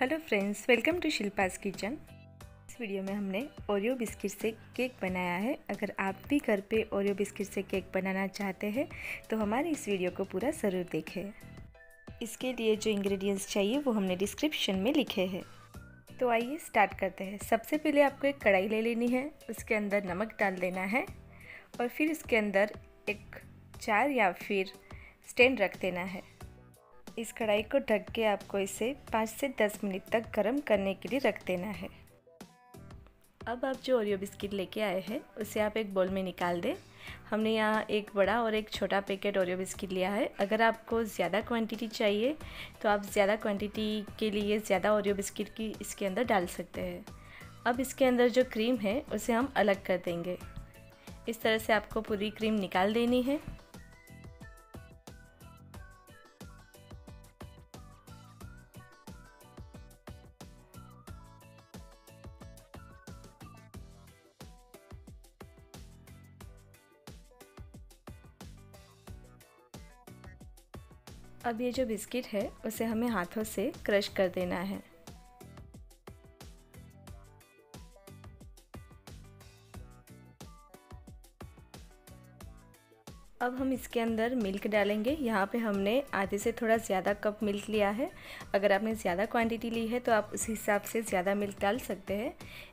Hello friends, welcome to Shilpa's kitchen. इस video में हमने ओरियो बिस्किट से केक बनाया है। अगर आप भी घर पे ओरियो बिस्किट से केक बनाना चाहते हैं तो हमारे इस वीडियो को पूरा ज़रूर देखें। इसके लिए जो इंग्रेडिएंट्स चाहिए, वो हमने डिस्क्रिप्शन में लिखे हैं। तो आइए स्टार्ट करते हैं। सबसे पहले आपको एक कढ़ाई ले लेनी है, उसके अंदर नमक डाल देना है और फिर इसके अंदर एक चार या फिर स्टैंड रख देना है। इस कढ़ाई को ढक के आपको इसे पाँच से दस मिनट तक गर्म करने के लिए रख देना है। अब आप जो ओरियो बिस्किट लेके आए हैं, उसे आप एक बोल में निकाल दें। हमने यहाँ एक बड़ा और एक छोटा पैकेट ओरियो बिस्किट लिया है। अगर आपको ज़्यादा क्वांटिटी चाहिए तो आप ज़्यादा क्वांटिटी के लिए ज़्यादा ओरियो बिस्किट की इसके अंदर डाल सकते हैं। अब इसके अंदर जो क्रीम है, उसे हम अलग कर देंगे। इस तरह से आपको पूरी क्रीम निकाल देनी है। अब ये जो बिस्किट है, उसे हमें हाथों से क्रश कर देना है। अब हम इसके अंदर मिल्क डालेंगे। यहाँ पे हमने आधे से थोड़ा ज़्यादा कप मिल्क लिया है। अगर आपने ज़्यादा क्वांटिटी ली है तो आप उस हिसाब से ज़्यादा मिल्क डाल सकते हैं।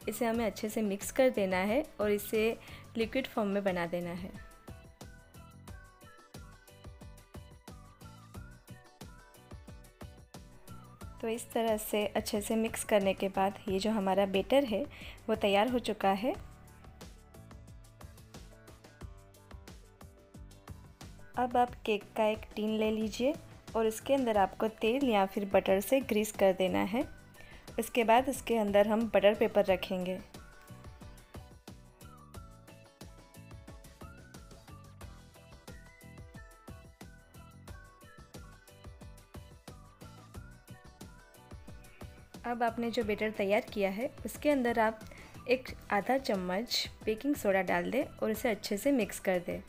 इसे हमें अच्छे से मिक्स कर देना है और इसे लिक्विड फॉर्म में बना देना है। तो इस तरह से अच्छे से मिक्स करने के बाद ये जो हमारा बेटर है, वो तैयार हो चुका है। अब आप केक का एक टीन ले लीजिए और उसके अंदर आपको तेल या फिर बटर से ग्रीस कर देना है। उसके बाद उसके अंदर हम बटर पेपर रखेंगे। अब आपने जो बेटर तैयार किया है, उसके अंदर आप एक आधा चम्मच बेकिंग सोडा डाल दें और इसे अच्छे से मिक्स कर दें।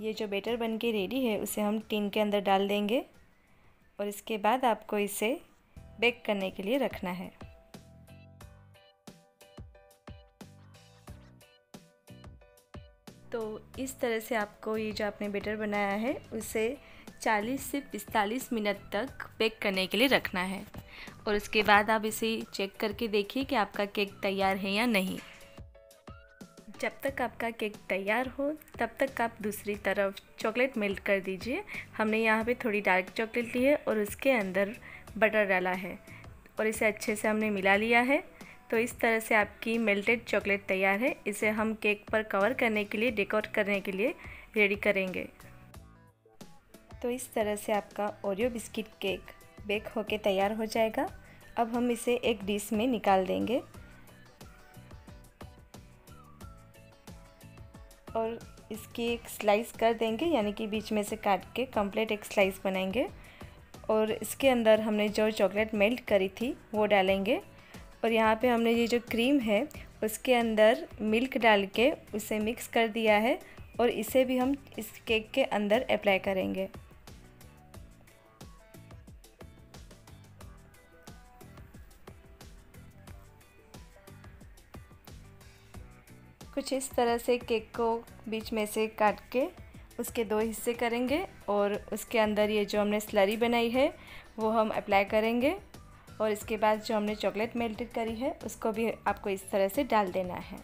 ये जो बेटर बन के रेडी है, उसे हम टीन के अंदर डाल देंगे और इसके बाद आपको इसे बेक करने के लिए रखना है। तो इस तरह से आपको ये जो आपने बेटर बनाया है, उसे 40 से 45 मिनट तक बेक करने के लिए रखना है। और उसके बाद आप इसे चेक करके देखिए कि आपका केक तैयार है या नहीं। जब तक आपका केक तैयार हो, तब तक आप दूसरी तरफ़ चॉकलेट मेल्ट कर दीजिए। हमने यहाँ पे थोड़ी डार्क चॉकलेट ली है और उसके अंदर बटर डाला है। और इसे अच्छे से हमने मिला लिया है। तो इस तरह से आपकी मेल्टेड चॉकलेट तैयार है। इसे हम केक पर कवर करने के लिए डेकोर करने के लिए रेडी करेंगे। तो इस तरह से आपका ओरियो बिस्किट केक बेक होके तैयार हो जाएगा। अब हम इसे एक डिश में निकाल देंगे। और इसकी एक स्लाइस कर देंगे, यानी कि बीच में से काट के कंप्लीट एक स्लाइस बनाएँगे। और इसके अंदर हमने जो चॉकलेट मेल्ट करी थी, वो डालेंगे। और यहाँ पे हमने ये जो क्रीम है, उसके अंदर मिल्क डाल के उसे मिक्स कर दिया है। और इसे भी हम इस केक के अंदर अप्लाई करेंगे। कुछ इस तरह से केक को बीच में से काट के उसके दो हिस्से करेंगे और उसके अंदर ये जो हमने स्लरी बनाई है, वो हम अप्लाई करेंगे और इसके बाद जो हमने चॉकलेट मेल्टेड करी है, उसको भी आपको इस तरह से डाल देना है।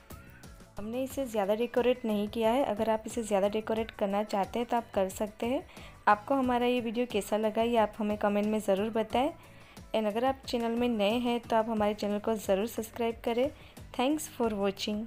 हमने इसे ज़्यादा डेकोरेट नहीं किया है। अगर आप इसे ज़्यादा डेकोरेट करना चाहते हैं तो आप कर सकते हैं। आपको हमारा ये वीडियो कैसा लगा, ये आप हमें कमेंट में ज़रूर बताएँ। एंड अगर आप चैनल में नए हैं तो आप हमारे चैनल को ज़रूर सब्सक्राइब करें। Thanks for watching